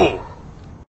people.